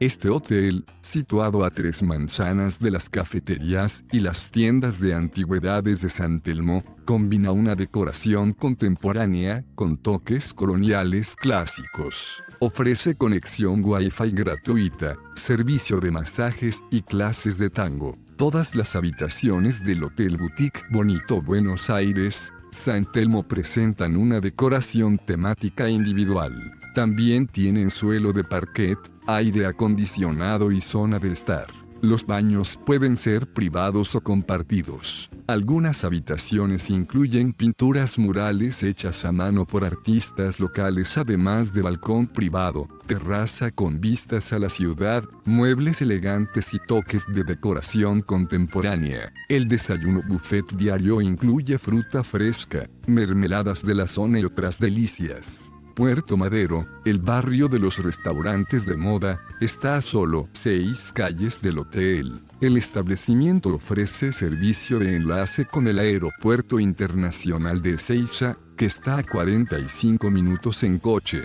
Este hotel, situado a tres manzanas de las cafeterías y las tiendas de antigüedades de San Telmo, combina una decoración contemporánea con toques coloniales clásicos. Ofrece conexión Wi-Fi gratuita, servicio de masajes y clases de tango. Todas las habitaciones del Hotel Boutique Bonito Buenos Aires, San Telmo presentan una decoración temática individual. También tienen suelo de parquet, aire acondicionado y zona de estar. Los baños pueden ser privados o compartidos. Algunas habitaciones incluyen pinturas murales hechas a mano por artistas locales además de balcón privado, terraza con vistas a la ciudad, muebles elegantes y toques de decoración contemporánea. El desayuno buffet diario incluye fruta fresca, mermeladas de la zona y otras delicias. Puerto Madero, el barrio de los restaurantes de moda, está a solo seis calles del hotel. El establecimiento ofrece servicio de enlace con el Aeropuerto Internacional de Ezeiza, que está a 45 minutos en coche.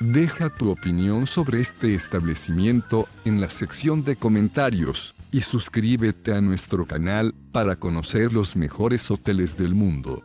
Deja tu opinión sobre este establecimiento en la sección de comentarios y suscríbete a nuestro canal para conocer los mejores hoteles del mundo.